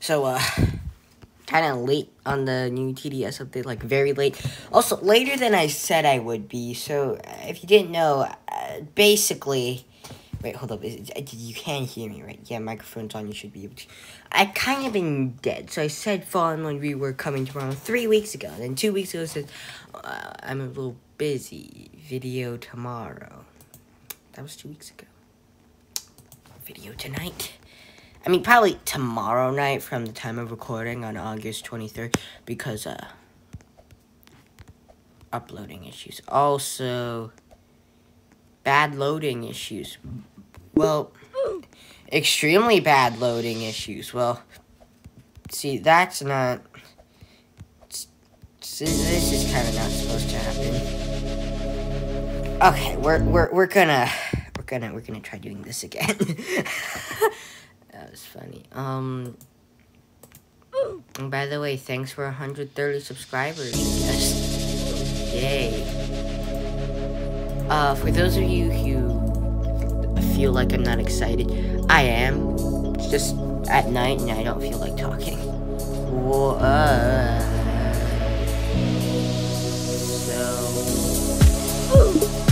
So, uh, kind of late on the new TDS update, like very late. Also, later than I said I would be. So, if you didn't know, uh, basically, wait, hold up, is, you can hear me, right? Yeah, microphone's on. You should be able to. I kind of been dead. So I said Fallen when we were coming tomorrow three weeks ago. And then two weeks ago, I said uh, I'm a little busy. Video tomorrow. That was two weeks ago. Video tonight. I mean, probably tomorrow night from the time of recording on August 23rd because, uh, uploading issues. Also, bad loading issues. Well, extremely bad loading issues. Well, see, that's not. This is kind of not supposed to happen. Okay, we're we're we're gonna we're gonna we're gonna try doing this again. that was funny. Um. And by the way, thanks for 130 subscribers. Yes. Yay. Uh, for those of you who feel like I'm not excited, I am. It's just at night and I don't feel like talking. Uh, so,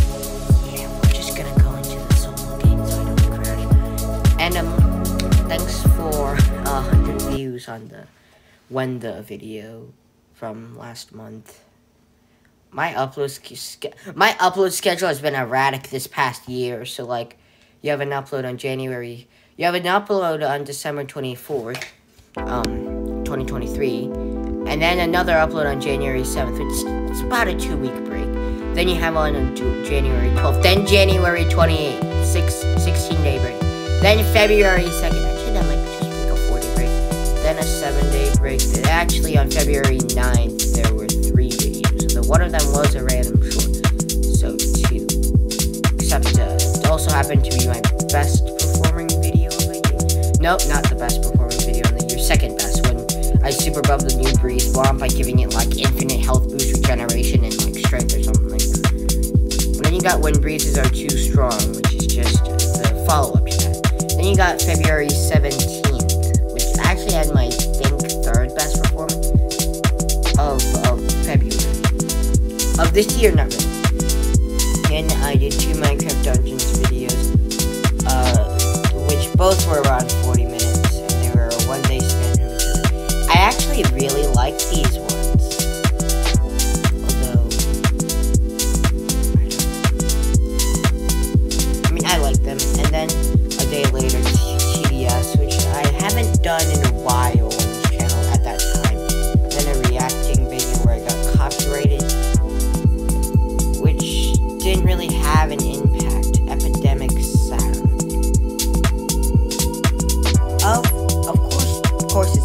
views on the Wenda video from last month. My upload my upload schedule has been erratic this past year, so like you have an upload on January, you have an upload on December 24th, um 2023, and then another upload on January 7th. It's, it's about a 2 week break. Then you have one on January 12th, then January 28th, six, 16 day break. Then February 2nd. A seven day break. Actually, on February 9th, there were three videos. So one of them was a random short. So two. Except uh, it also happened to be my best performing video of the year. Nope, not the best performing video of the year. Second best when I super bubbed the new Breeze bomb by giving it like infinite health boost, regeneration, and like strength or something like that. And then you got when breezes are too strong, which is just the follow up to that. Then you got February 17th, had my third best performance of, of February. Of this year, not really. And I did two Minecraft Dungeons videos, uh, which both were around 40 minutes, and they were a one day span. I actually really like these ones. Although, I, I mean, I like them. And then a day later, TDS, which I haven't done in a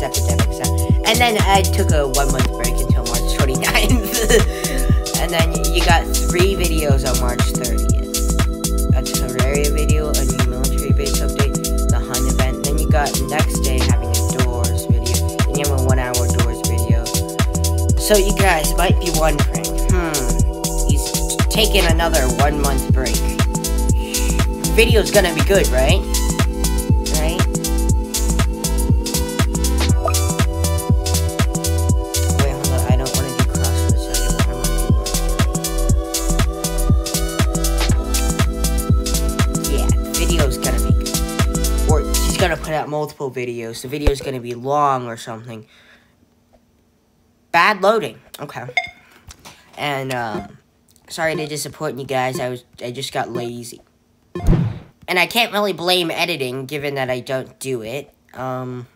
epidemic sound. And then I took a one month break until March 29th. and then you got three videos on March 30th. A Terraria video, a new military base update, the hunt event. Then you got next day having a doors video. Then you have a one hour doors video. So you guys might be wondering, hmm, he's taking another one month break. Video's gonna be good? Right? Multiple videos. The video's gonna be long or something. Bad loading. Okay. And, um sorry to disappoint you guys. I was I just got lazy. And I can't really blame editing given that I don't do it. Um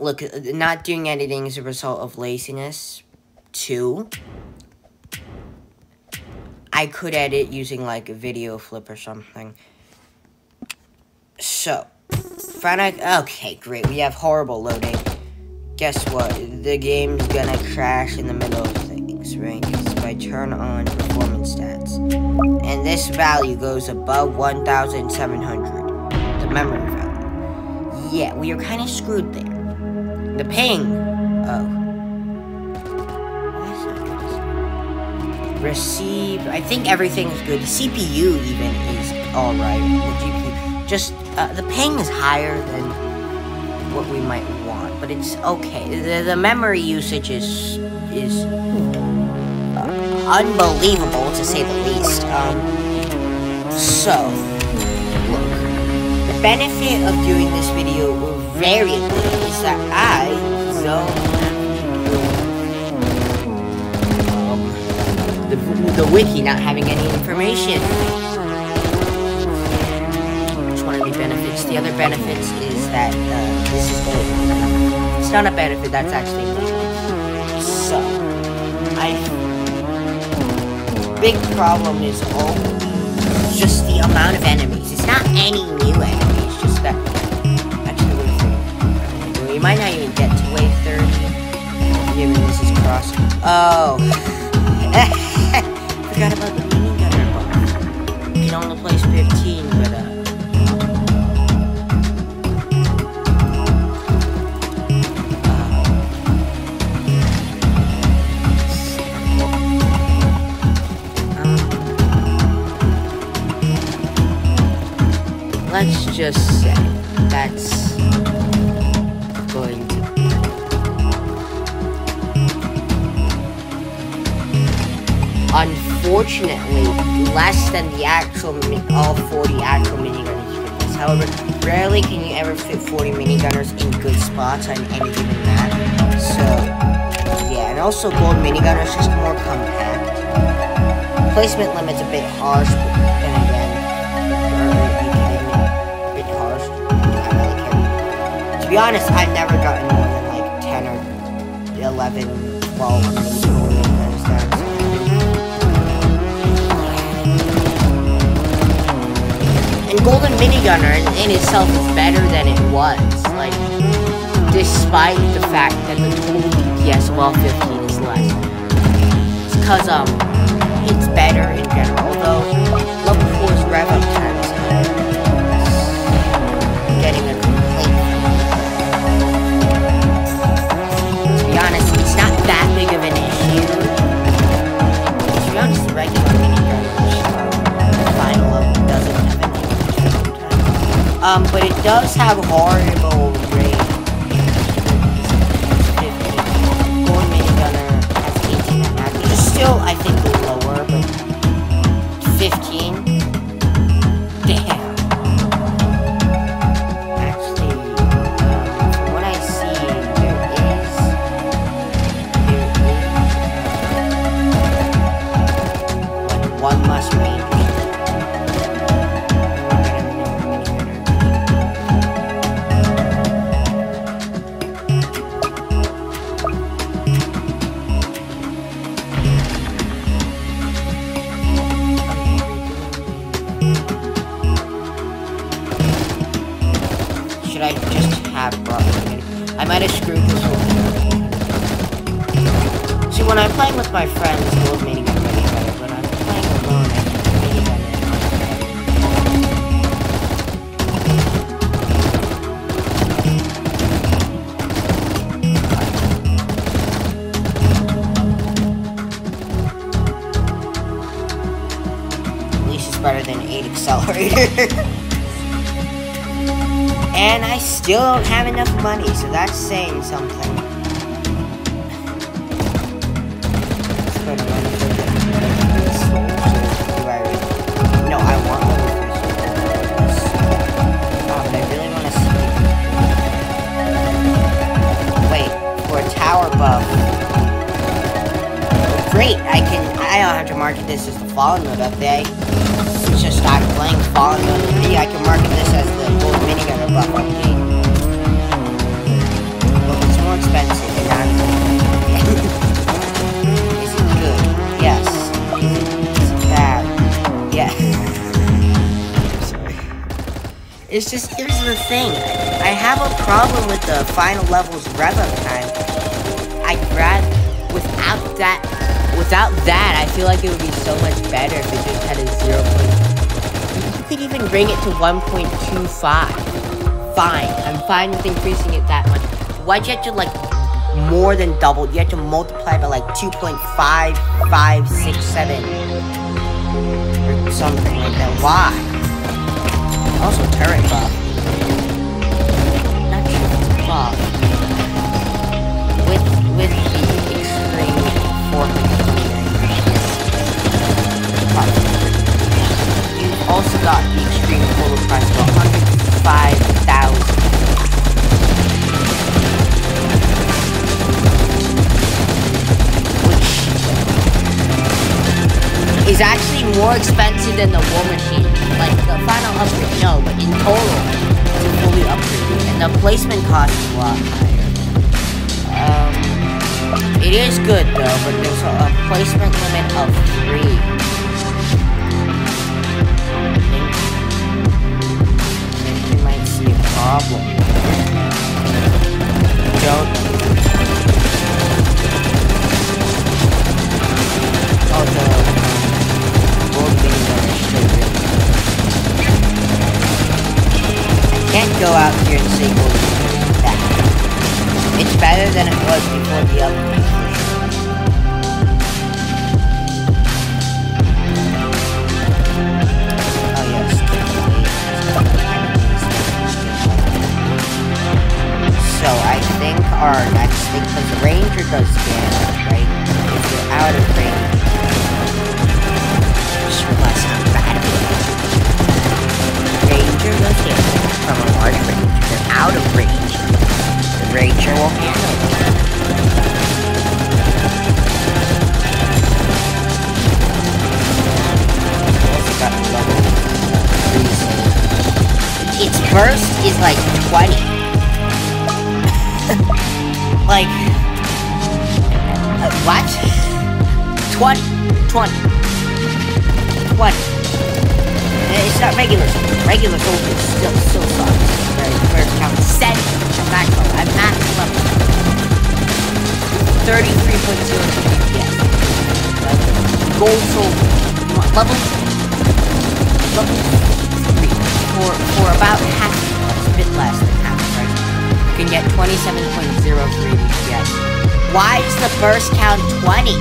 Look, not doing editing is a result of laziness. Two, I could edit using like a video flip or something. So, Frantic, okay, great. We have horrible loading. Guess what? The game's gonna crash in the middle of things, right? If I turn on performance stats, and this value goes above 1,700, the memory value. Yeah, we are kind of screwed there. The ping, oh. Receive, I think everything is good. The CPU even is alright. Just, uh, the ping is higher than what we might want, but it's okay. The, the memory usage is is uh, unbelievable to say the least. Um, so, look, the benefit of doing this video variably is that I don't the, the wiki not having any information. Benefits. The other benefits is that uh, this is old. It's not a benefit, that's actually new. So, I... Big problem is only just the amount of enemies. It's not any new enemies, just that... Actually, We might not even get to wave 30. Given this is cross. Oh. Forgot about the minigunner buff. You can only place 15, just say that's going to unfortunately less than the actual mini all 40 actual minigunners. However, rarely can you ever fit 40 minigunners in good spots on any given map. So yeah, and also gold minigunner is just more compact. Placement limit's a bit harsh, honest, I've never gotten more than like 10 or 11, 12 minigunners. And Golden Minigunner in, itself is better than it was. Like, despite the fact that the total DPS of all 15 is less. It's because, um, Um, but it does have horrible range. Might have screwed this one. See, when I'm playing with my friends, gold minigun really better. When I'm playing alone, I At least it's better than 8 accelerator. And I still don't have enough money, so that's saying something. No, I want. Oh, I really want to see. Wait, for a tower buff. Great, I can. I don't have to market this as the fallen mode update. Just I'm playing fallen mode 3. I can market this as the gold minigunner buff update. Well, it's more expensive and I'm. Is it good? Yes. Is it, bad? Yeah. It's just, here's the thing. I have a problem with the final level's rev up time. I'd rather, without that, without that, I feel like it would be so much better if it just had a 0. Could even bring it to 1.25. Fine. I'm fine with increasing it that much. Why'd you have to, like, more than double? You have to multiply by, like, 2.5567. Or something like that. Why? Also, turret buff. Is actually more expensive than the War Machine. Like the final upgrade, no, but in total, to fully upgrade, and the placement cost is a lot higher. Um, it is good though, but there's a, a placement limit of three. I think you might see a problem. Don't than it was before the update. Oh So I think our next thing, because the ranger does damage, right? If you're out of range, just realize how bad it is. Ranger does damage from a large range. If you're out of range, the ranger will like 20. like, uh, what? 20, 20, 20. Uh, It's not regular soldier. Regular soldier still, still sucks. Right? First count, 7 max level. I'm max level. 33.0 DPS. Gold soldier. Level? Level 3. For, for about half, bit less than half, right? You can get 27.03 DPS. Why is the burst count 20?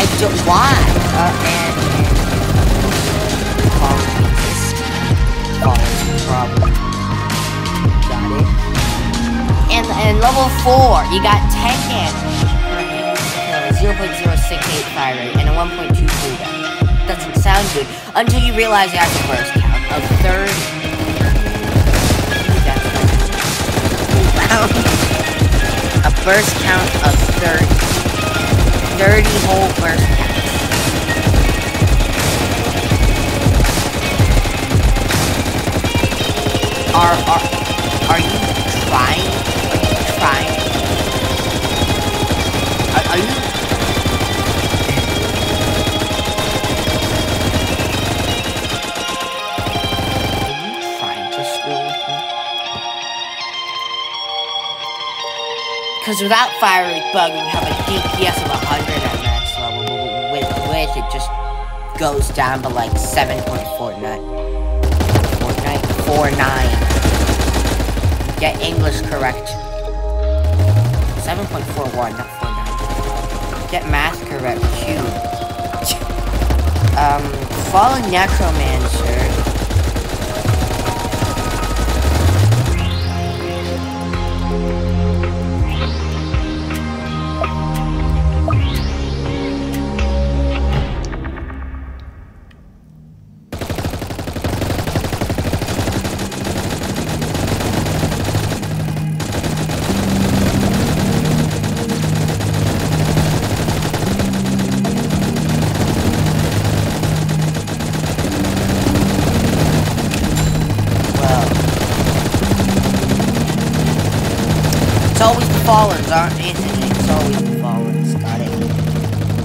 I don't. Why? Uh, and. And, and level 4, you got 10 damage. Uh, 0.068 fire rate and a 1.2 cooldown. Doesn't sound good until you realize you have burst 30. Wow. A burst count of 30. 30 whole burst counts. Are, are, are you Because without Fire Rate Bug, would have a DPS of 100 at max level, with, with it just goes down to like 7.49. Fortnite? 49. Get English correct. 7.41, not 49. Get math correct, too. Um, Fallen Necromancer. Fallens, aren't it? It's always the Fallens, got it.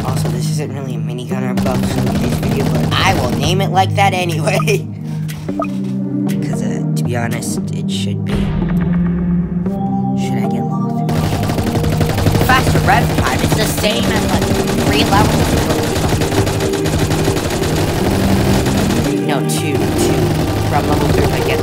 Also, this isn't really a mini gunner buff showcase video, but I will name it like that anyway. Because, uh, to be honest, it should be. Should I get low through? Faster rev time, it's the same as like three levels. No, two, two. From level three, I get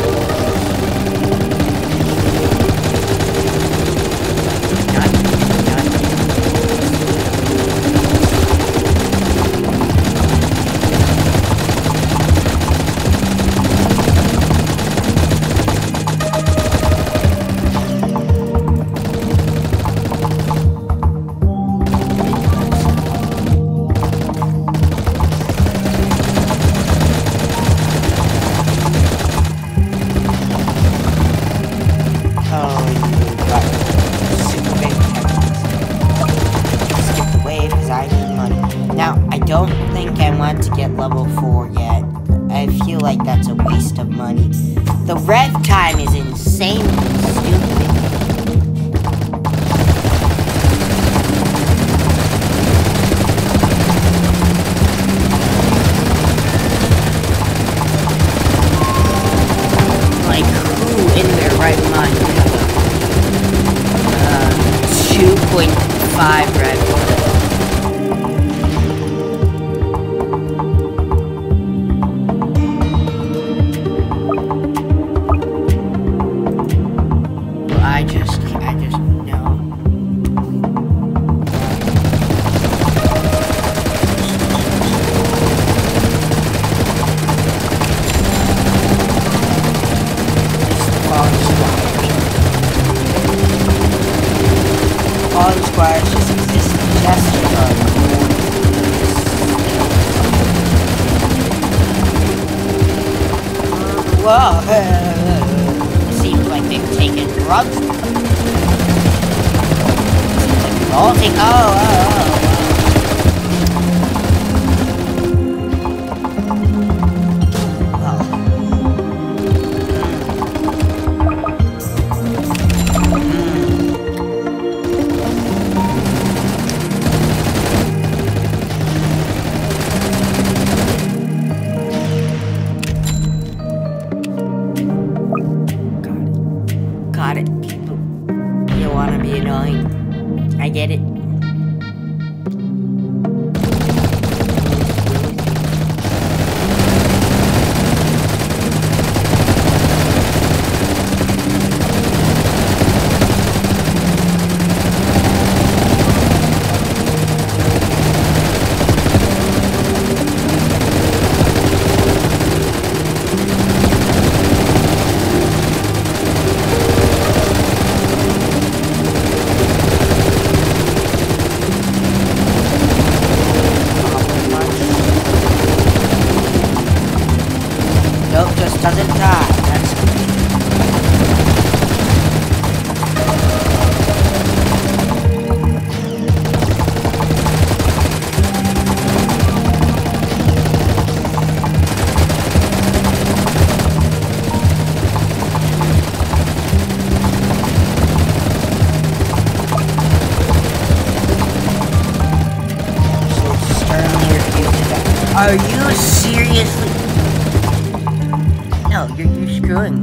you screwing.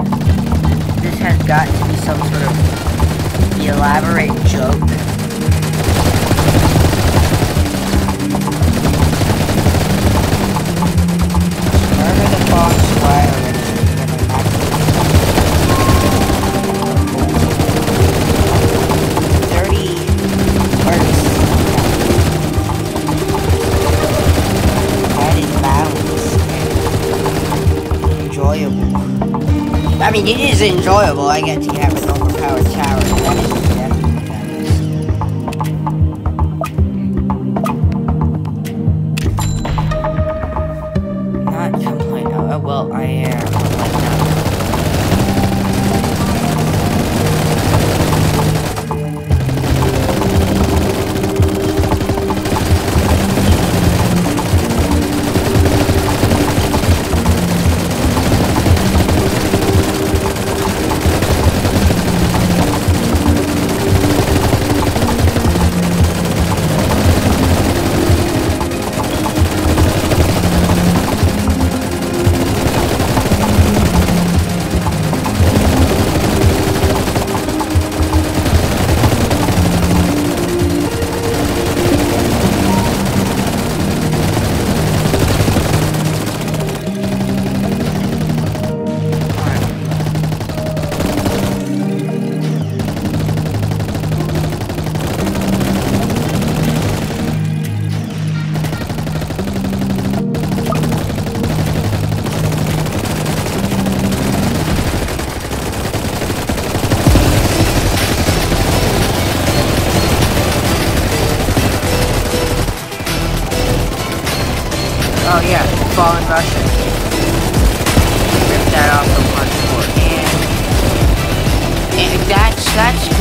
This has got to be some sort of elaborate joke. is enjoyable. I get to have an overpowered tower. That is definitely nice. Not complaining. Oh, uh, well, I am.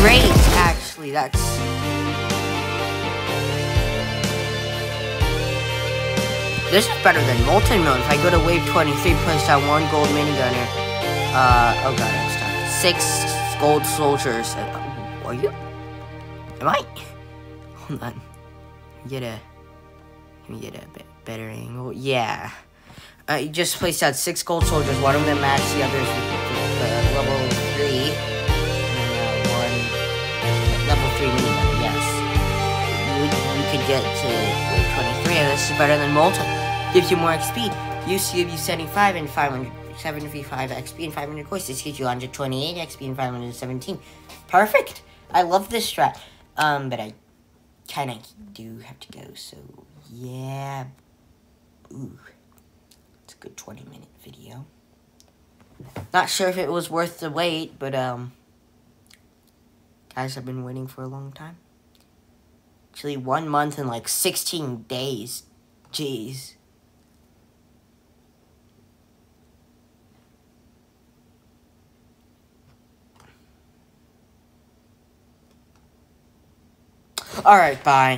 great, actually. That's... This is better than Molten Moon. If I go to Wave 23, place that one gold minigunner. Uh, oh god, Six gold soldiers. Uh, are you? Am I? Hold on. Get a... Let me get a bit better angle. Yeah. I uh, just placed out six gold soldiers. One of them matched the others get to wave 23. This is better than Molten. Gives you more XP. Used to give you 75 and 500. 75 XP and 500 coins. This gives you 128 XP and 517. Perfect. I love this strat. Um, but I kind of do have to go, so yeah. Ooh, it's a good 20 minute video. Not sure if it was worth the wait, but um, guys, I've been waiting for a long time. Actually, one month and like 16 days. Jeez. Alright, bye.